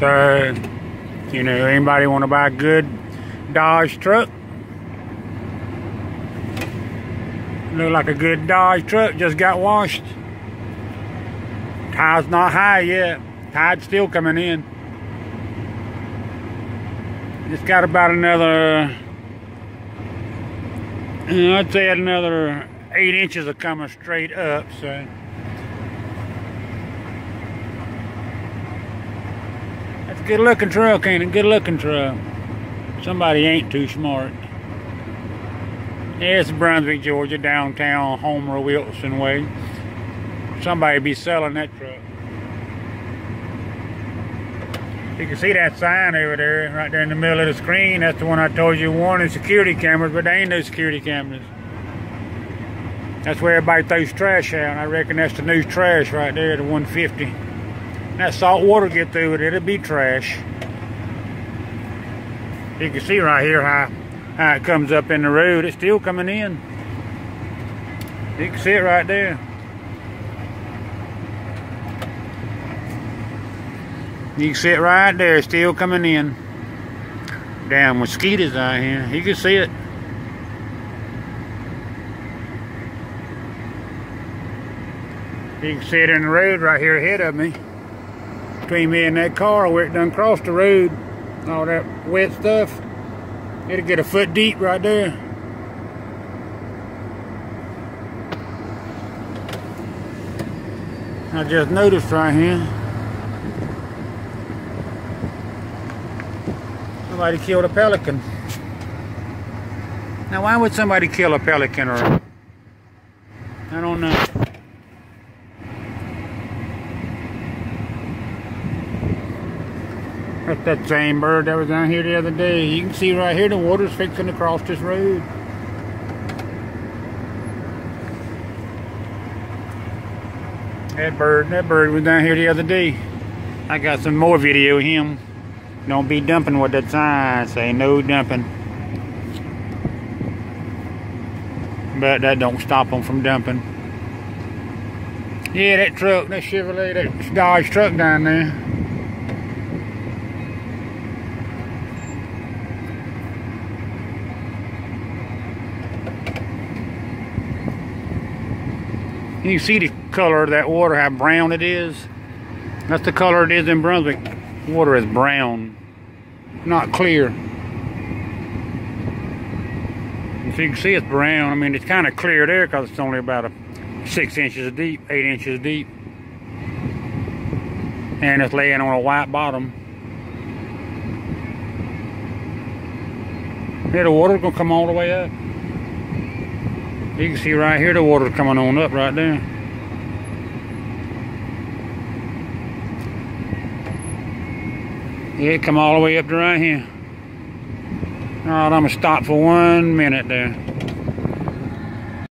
So, you know, anybody want to buy a good Dodge truck? Look like a good Dodge truck, just got washed. Tide's not high yet. Tide's still coming in. It's got about another, I'd say another eight inches of coming straight up, so. That's a good looking truck, ain't it? Good looking truck. Somebody ain't too smart. Yeah, it's Brunswick, Georgia, downtown, Homer Wilson way. Somebody be selling that truck. You can see that sign over there, right there in the middle of the screen. That's the one I told you warning security cameras, but there ain't no security cameras. That's where everybody throws trash out. I reckon that's the new trash right there, the 150. That salt water get through it, it'll be trash. You can see right here how, how it comes up in the road. It's still coming in. You can see it right there. You can see it right there, still coming in. Damn mosquitoes out here. You can see it. You can see it in the road right here ahead of me. Between me and that car where it done crossed the road. All that wet stuff. It'll get a foot deep right there. I just noticed right here. Somebody killed a pelican. Now why would somebody kill a pelican or I don't know. That's that same bird that was down here the other day. You can see right here the water's fixing to cross this road. That bird, that bird was down here the other day. I got some more video of him. Don't be dumping what that sign say, no dumping. But that don't stop them from dumping. Yeah, that truck, that Chevrolet, that Dodge truck down there. You see the color of that water, how brown it is. That's the color it is in Brunswick. Water is brown, not clear. As you can see, it's brown. I mean, it's kind of clear there because it's only about a six inches deep, eight inches deep. And it's laying on a white bottom. Here, the water's gonna come all the way up. You can see right here the water's coming on up right there. Yeah, come all the way up to right here. Alright, I'm gonna stop for one minute there.